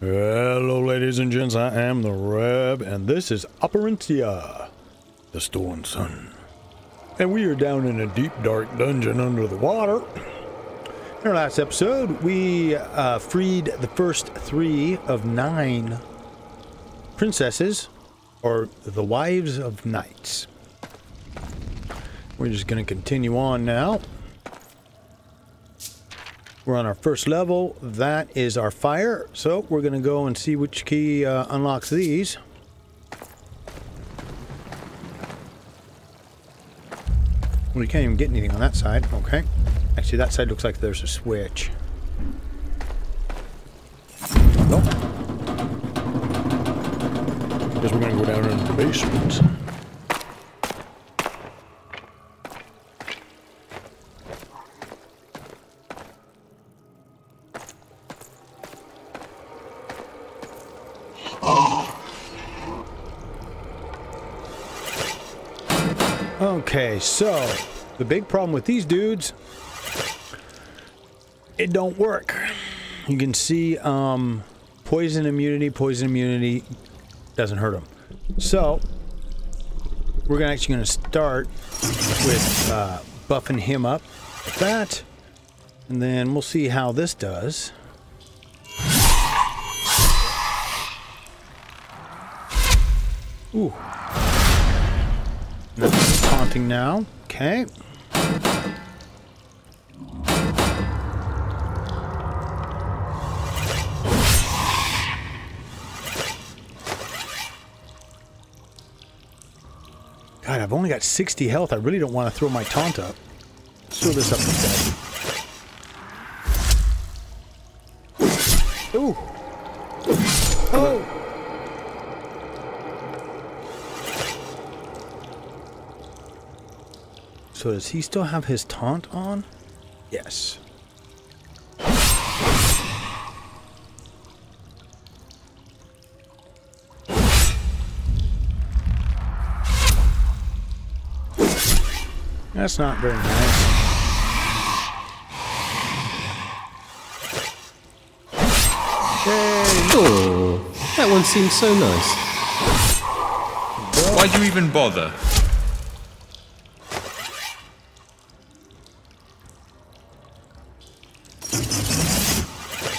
Hello, ladies and gents. I am the Rev, and this is Operencia, the Stolen Sun. And we are down in a deep, dark dungeon under the water. In our last episode, we uh, freed the first three of nine princesses, or the wives of knights. We're just going to continue on now. We're on our first level. That is our fire. So we're going to go and see which key uh, unlocks these. Well, you can't even get anything on that side. Okay. Actually, that side looks like there's a switch. Nope. Guess we're going to go down into the basement. Okay, so the big problem with these dudes, it don't work. You can see um, poison immunity, poison immunity doesn't hurt them. So we're actually going to start with uh, buffing him up like that, and then we'll see how this does. Ooh. Now. Okay. God, I've only got 60 health. I really don't want to throw my taunt up. Let's throw this up instead. Ooh. Does he still have his taunt on? Yes. That's not very nice. Oh, that one seems so nice. Why'd you even bother?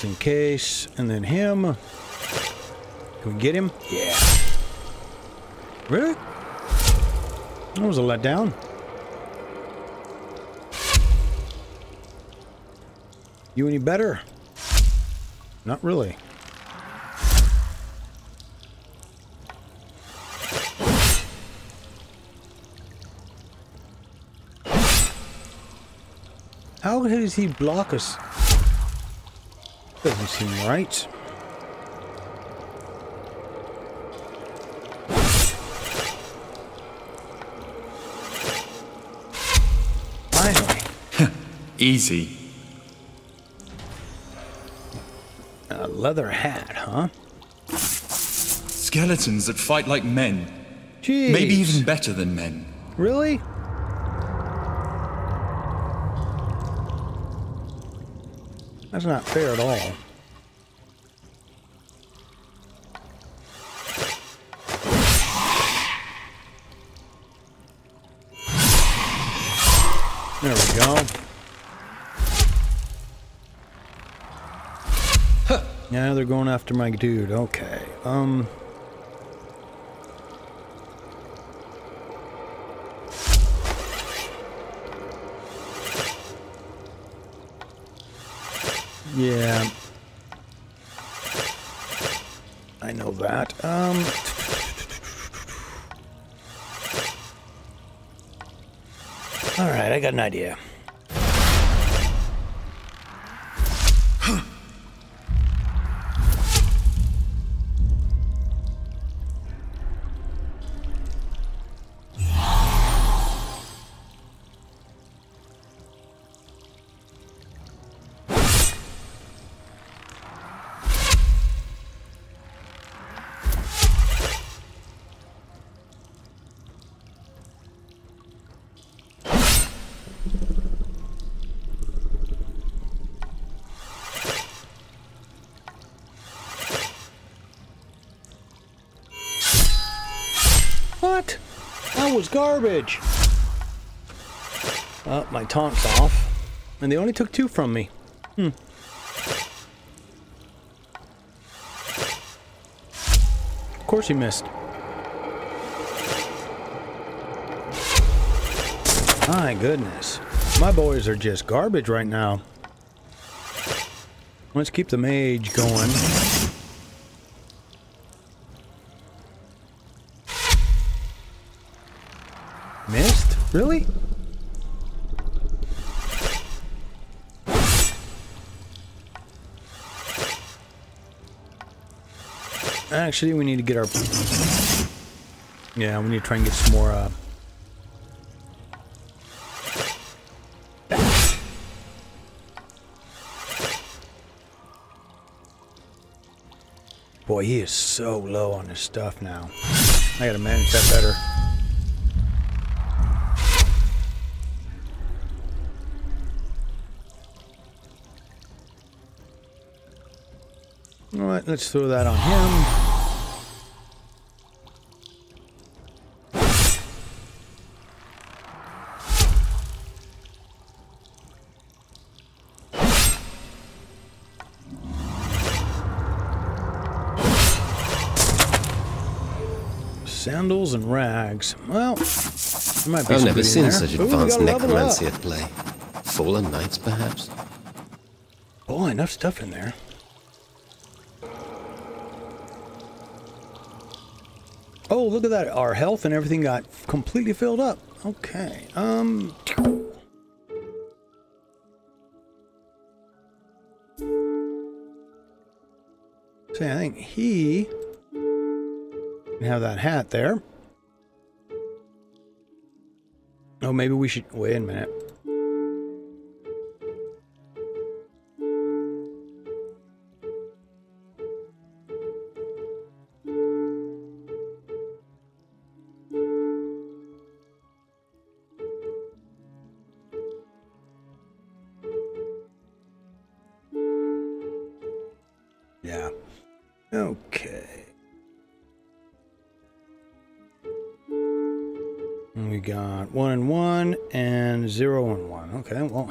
Just in case. And then him. Can we get him? Yeah. Really? That was a letdown. You any better? Not really. How does he block us? Doesn't seem right. Finally. Easy. A leather hat, huh? Skeletons that fight like men. Jeez. Maybe even better than men. Really? That's not fair at all. There we go. Now they're going after my dude. Okay. Um. Yeah. I know that. Um. All right, I got an idea. Garbage. Oh, my taunt's off. And they only took two from me. Hmm. Of course he missed. My goodness. My boys are just garbage right now. Let's keep the mage going. Really? Actually, we need to get our... Yeah, we need to try and get some more, uh... Boy, he is so low on his stuff now. I gotta manage that better. All right, let's throw that on him. Sandals and rags. Well, might be I've never seen there. such advanced up. necromancy at play. Fallen knights, perhaps? Boy, enough stuff in there. Look at that. Our health and everything got completely filled up. Okay. Um. See, I think he can have that hat there. Oh, maybe we should wait a minute.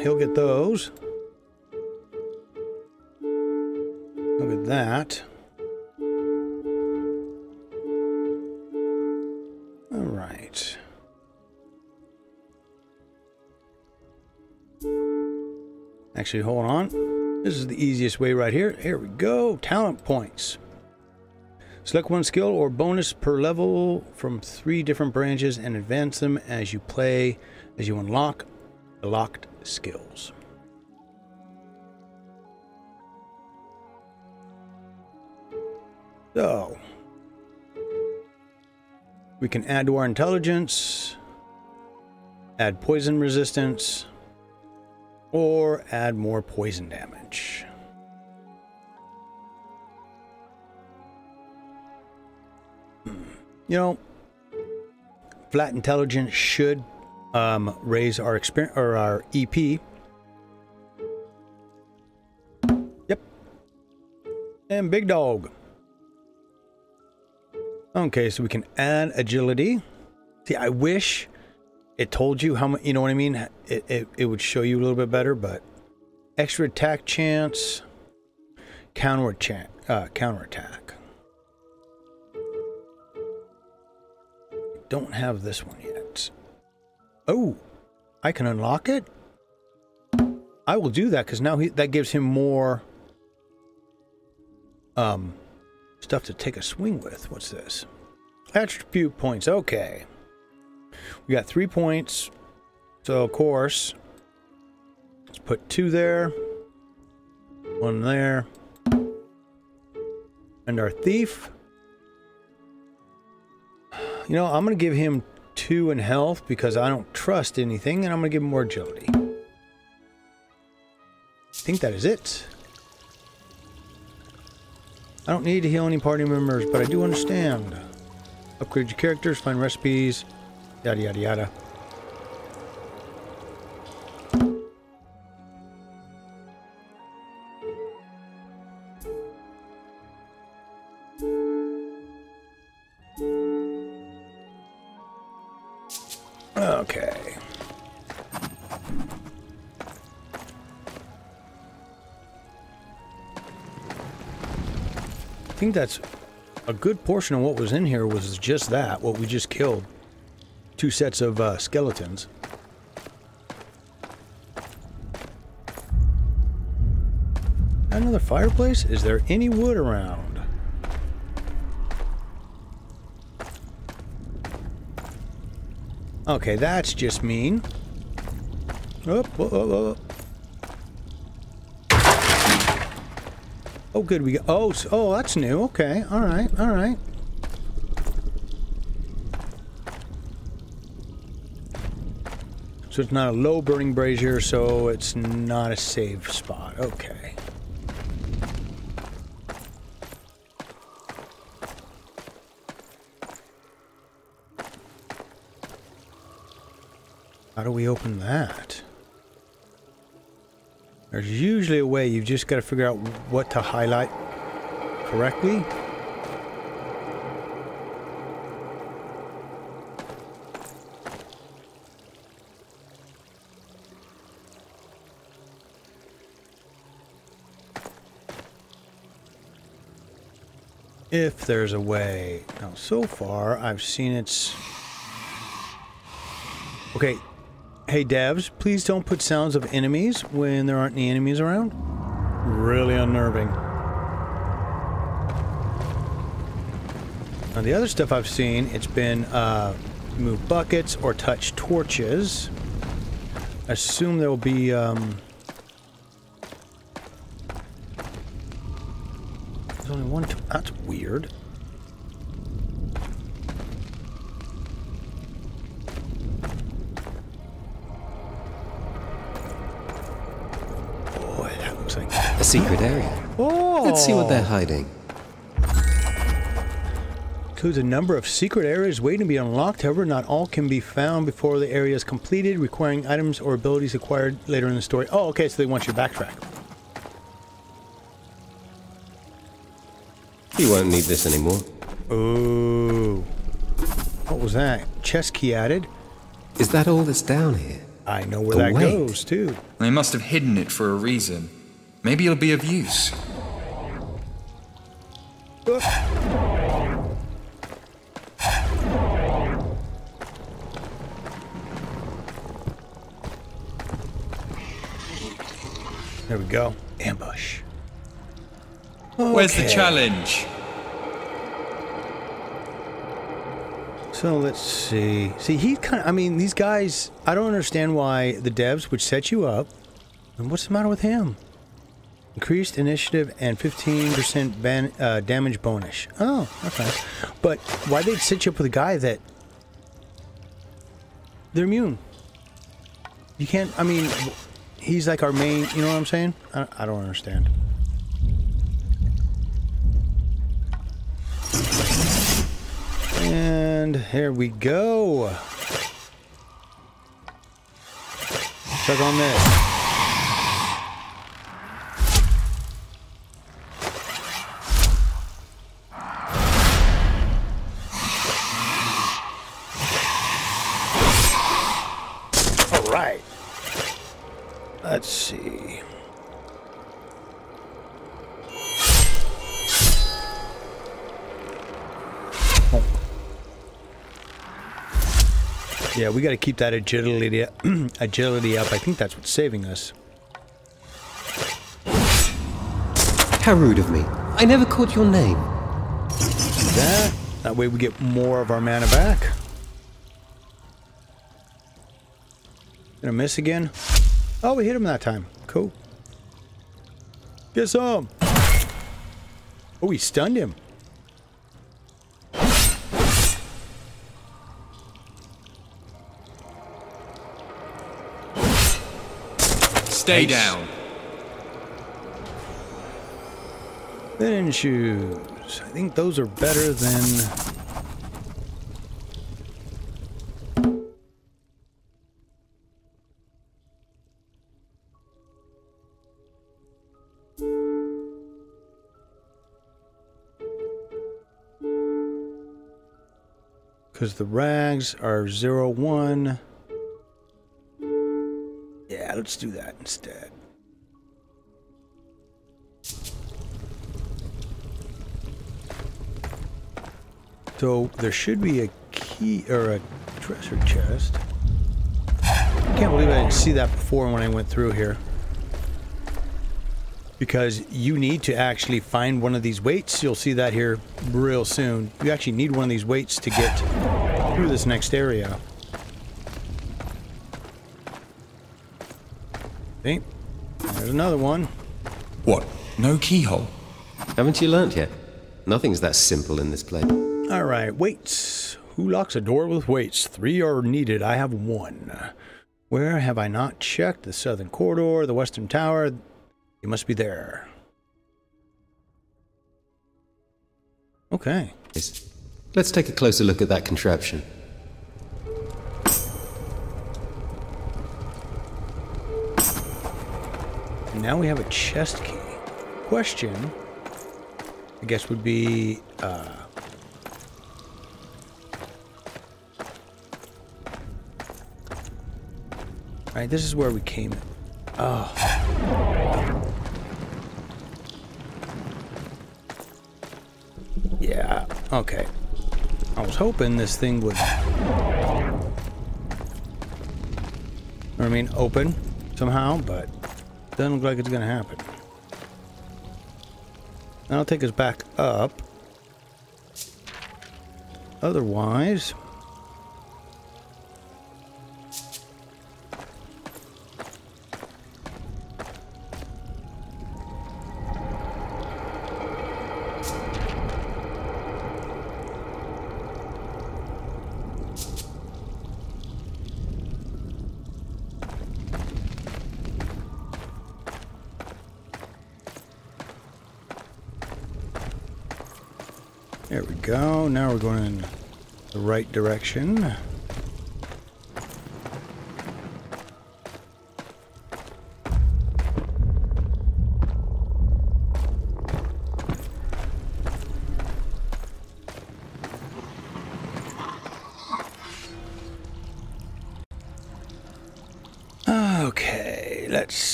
He'll get those. Look at that. All right. Actually, hold on. This is the easiest way right here. Here we go. Talent points. Select one skill or bonus per level from three different branches and advance them as you play, as you unlock locked skills. So, we can add to our intelligence, add poison resistance, or add more poison damage. Hmm. You know, flat intelligence should um, raise our experience or our EP. Yep. And big dog. Okay, so we can add agility. See, I wish it told you how much, you know what I mean? It, it, it would show you a little bit better, but extra attack chance, counter uh, counter attack. Don't have this one yet. Oh, I can unlock it. I will do that because now he, that gives him more um stuff to take a swing with. What's this? Attribute points. Okay. We got three points. So, of course, let's put two there, one there, and our thief. You know, I'm going to give him two in health because I don't trust anything, and I'm going to give him more agility. I think that is it. I don't need to heal any party members, but I do understand. Upgrade your characters, find recipes, yada yada yada. That's a good portion of what was in here was just that, what we just killed. Two sets of uh, skeletons. Another fireplace? Is there any wood around? Okay, that's just mean. Up, up, up, up. Oh, good. We got. Oh, oh, that's new. Okay. All right. All right. So it's not a low burning brazier, so it's not a safe spot. Okay. How do we open that? There's usually a way, you've just got to figure out what to highlight correctly. If there's a way. Now, so far, I've seen it's... Okay, Hey devs, please don't put sounds of enemies when there aren't any enemies around. Really unnerving. Now the other stuff I've seen, it's been uh, move buckets or touch torches. I assume there will be um, There's only one. That's weird. Boy, that looks like. A secret area. Oh! Let's see what they're oh. hiding. Includes a number of secret areas waiting to be unlocked. However, not all can be found before the area is completed, requiring items or abilities acquired later in the story. Oh, okay, so they want you to backtrack. You won't need this anymore. Ooh. What was that? Chest key added. Is that all that's down here? I know where Oh, that wait. goes, too. They must have hidden it for a reason. Maybe it'll be of use. There we go. Ambush. Where's the challenge? So let's see. See, he kind of, I mean, these guys, I don't understand why the devs would set you up. And what's the matter with him? Increased initiative and 15% ban, uh, damage bonus. Oh, okay. But why they'd set you up with a guy that they're immune? You can't, I mean, he's like our main, you know what I'm saying? I, I don't understand. And here we go. Check on this. Got to keep that agility agility up. I think that's what's saving us. How rude of me. I never caught your name. That that way we get more of our mana back. Gonna miss again. Oh, we hit him that time. Cool. Get some. Oh, we stunned him. Stay down. Linen shoes. I think those are better than. Because the rags are zero one. Let's do that instead. So there should be a key or a treasure chest. I can't believe I didn't see that before when I went through here. Because you need to actually find one of these weights. You'll see that here real soon. You actually need one of these weights to get through this next area. See? There's another one. What? No keyhole? Haven't you learnt yet? Nothing's that simple in this place. All right, weights. Who locks a door with weights? Three are needed. I have one. Where have I not checked? The southern corridor, the western tower. You must be there. Okay. Let's take a closer look at that contraption. Now we have a chest key. Question, I guess, would be, uh... This is where we came. Oh. Yeah, okay. I was hoping this thing would... I mean, open somehow, but doesn't look like it's gonna happen. That'll take us back up. Otherwise... There we go. Now we're going in the right direction.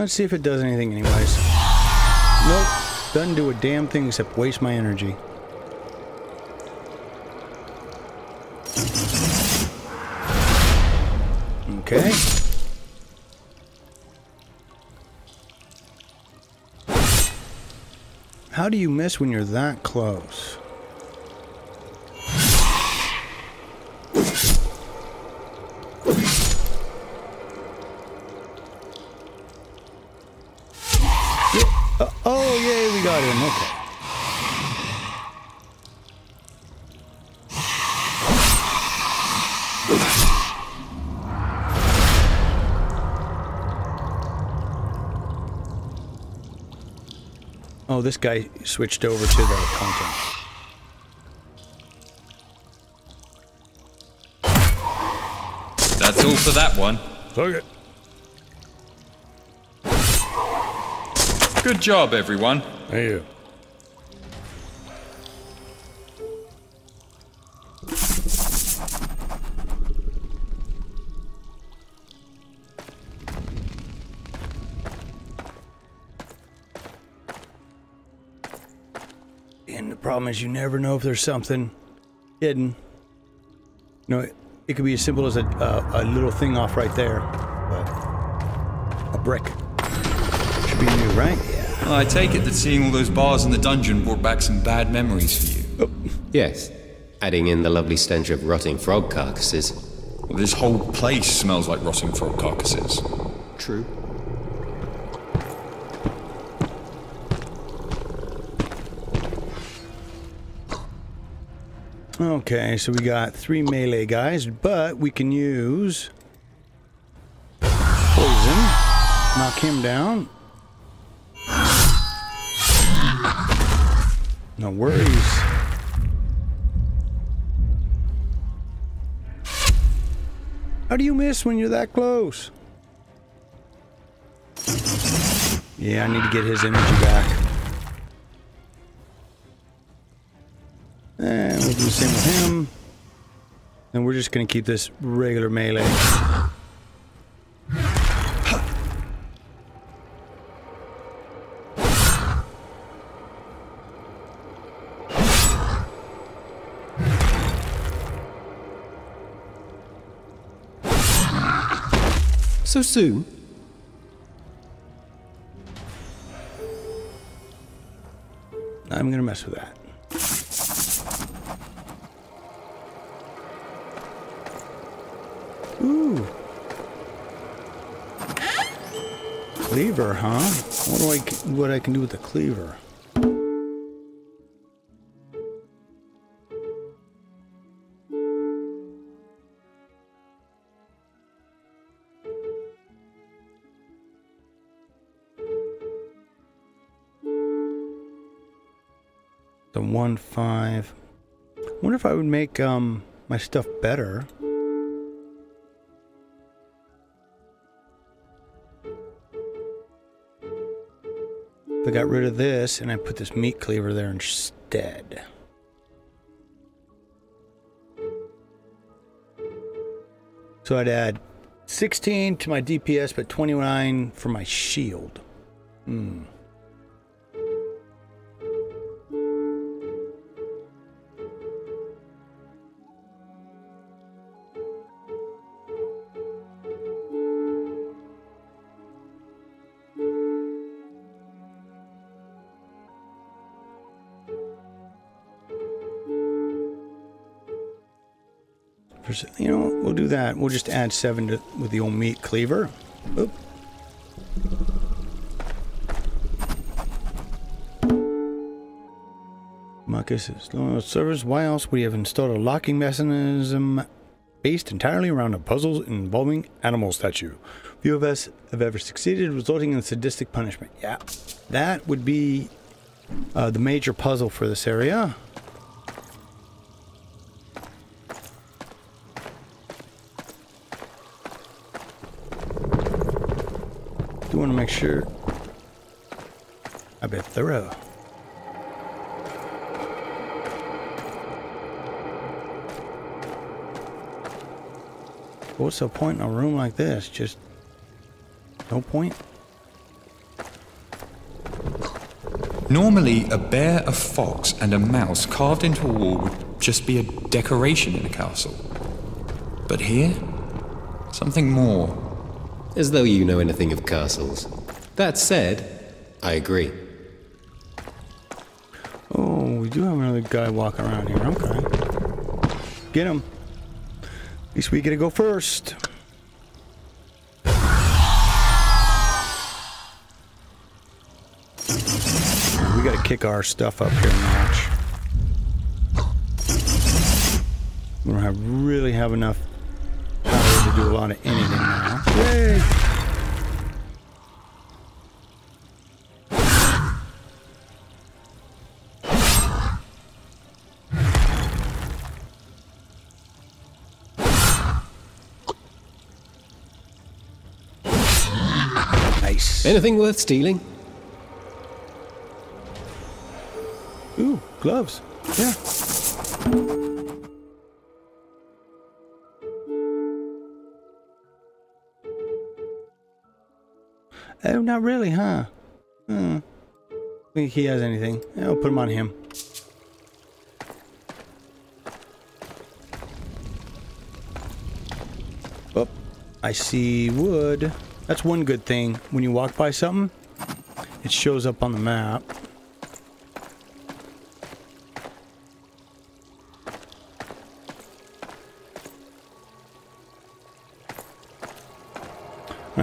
Let's see if it does anything anyways. Nope. Doesn't do a damn thing except waste my energy. Okay. How do you miss when you're that close? Oh, this guy switched over to the content. That's all for that one. Okay. Good job, everyone. Thank you. Problem is you never know if there's something hidden. You know, it, it could be as simple as a, a, a little thing off right there. But a brick. Should be new, right? Yeah. Well, I take it that seeing all those bars in the dungeon brought back some bad memories for you. Oh. Yes, adding in the lovely stench of rotting frog carcasses. Well, this whole place smells like rotting frog carcasses. True. Okay, so we got three melee guys, but we can use poison, knock him down. No worries. How do you miss when you're that close? Yeah, I need to get his energy back. And we'll do the same with him. And we're just going to keep this regular melee. So soon? I'm going to mess with that. Cleaver, huh? What do I what I can do with the cleaver? The one five. Wonder if I would make um my stuff better. I got rid of this and I put this meat cleaver there instead. So I'd add 16 to my DPS, but 29 for my shield. Hmm. We'll just add seven to, with the old meat cleaver. Oop. Marcus is servers. Why else would you have installed a locking mechanism based entirely around a puzzle involving animal statue? Few of us have ever succeeded, resulting in sadistic punishment. Yeah, that would be uh, the major puzzle for this area. Do want to make sure I bet thorough. What's the point in a room like this? Just no point? Normally, a bear, a fox, and a mouse carved into a wall would just be a decoration in a castle. But here, something more. As though you know anything of castles. That said, I agree. Oh, we do have another guy walking around here. Okay. Get him. At least we get to go first. We got to kick our stuff up here a notch. We don't have really have enough to do a lot of anything now. Yay! Nice. Anything worth stealing? Ooh, gloves. Yeah. Oh, not really, huh? Hmm. Think he has anything? I'll put him on him. Oh, I see wood. That's one good thing. When you walk by something, it shows up on the map.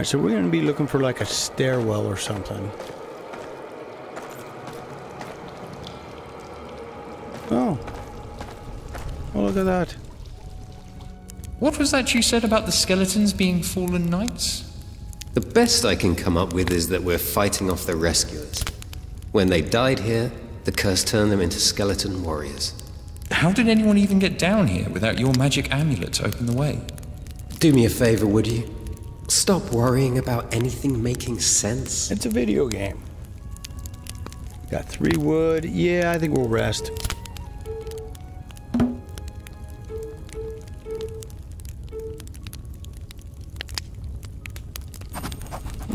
So we're going to be looking for like a stairwell or something. Oh. Oh, look at that. What was that you said about the skeletons being fallen knights? The best I can come up with is that we're fighting off the rescuers. When they died here, the curse turned them into skeleton warriors. How did anyone even get down here without your magic amulet to open the way? Do me a favor, would you? Stop worrying about anything making sense. It's a video game. Got three wood. Yeah, I think we'll rest.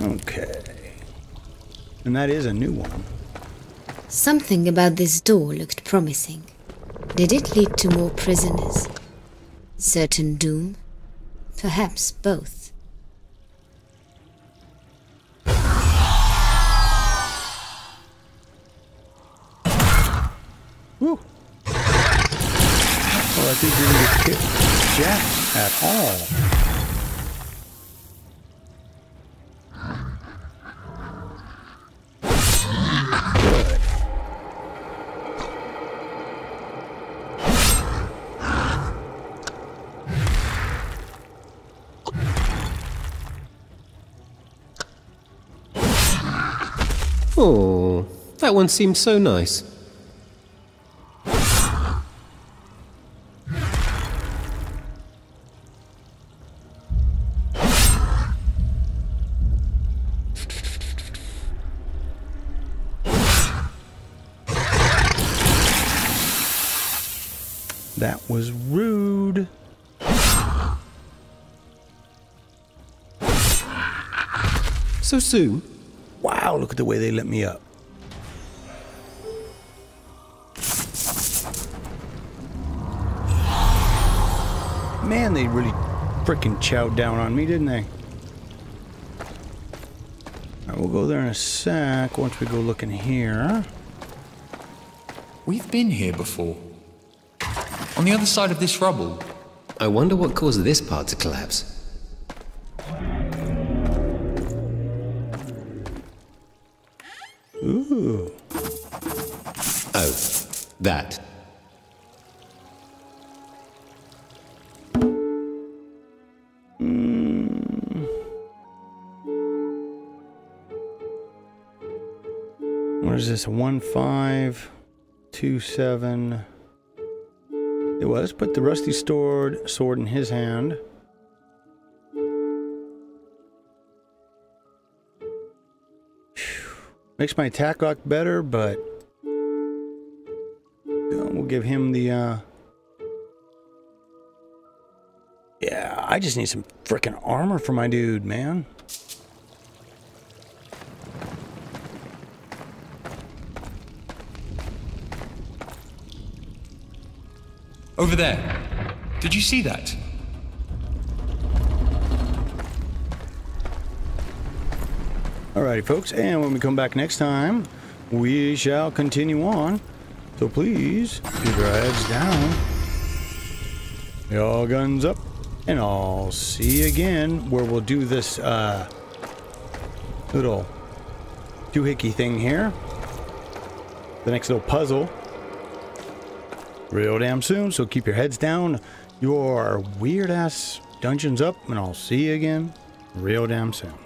Okay. And that is a new one. Something about this door looked promising. Did it lead to more prisoners? Certain doom? Perhaps both. Woo! Well, I think you're gonna get jack at all. Oh, that one seems so nice. So soon? Wow, look at the way they lit me up. Man, they really freaking chowed down on me, didn't they? Alright, we'll go there in a sec once we go looking here. We've been here before. On the other side of this rubble. I wonder what caused this part to collapse. That. Mm. What is this? One five two seven. It was. Put the rusty sword sword in his hand. Makes my attack rock better, but we'll give him the. uh Yeah, I just need some freaking armor for my dude, man. Over there. Did you see that? Alrighty, folks, and when we come back next time, we shall continue on. So please keep your heads down, All guns up, and I'll see you again where we'll do this uh, little doohickey thing here. The next little puzzle. Real damn soon, so keep your heads down, your weird ass dungeons up, and I'll see you again real damn soon.